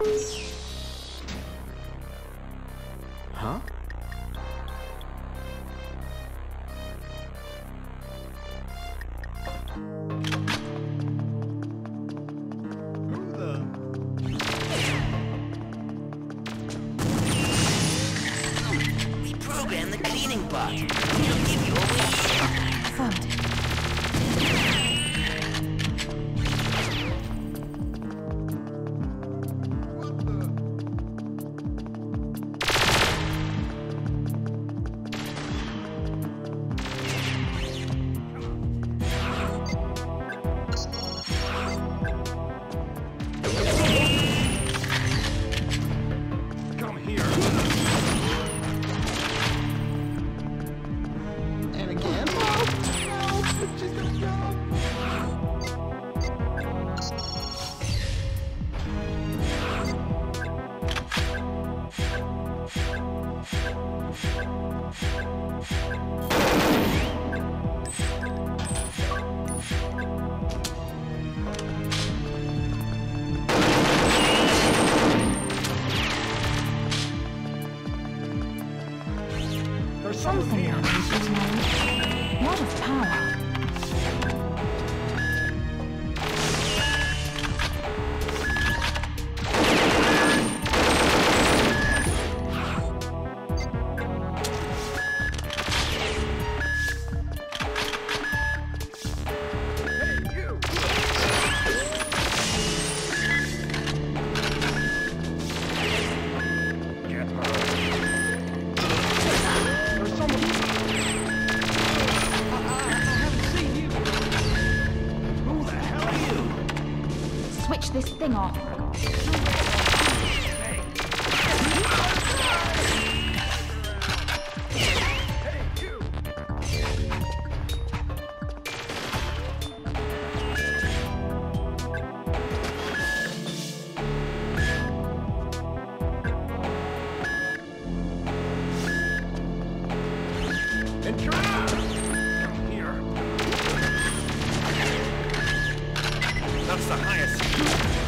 Huh? Program the cleaning bot. Something here. happens, you know. Lot of power. Get her. This thing off. That's the highest.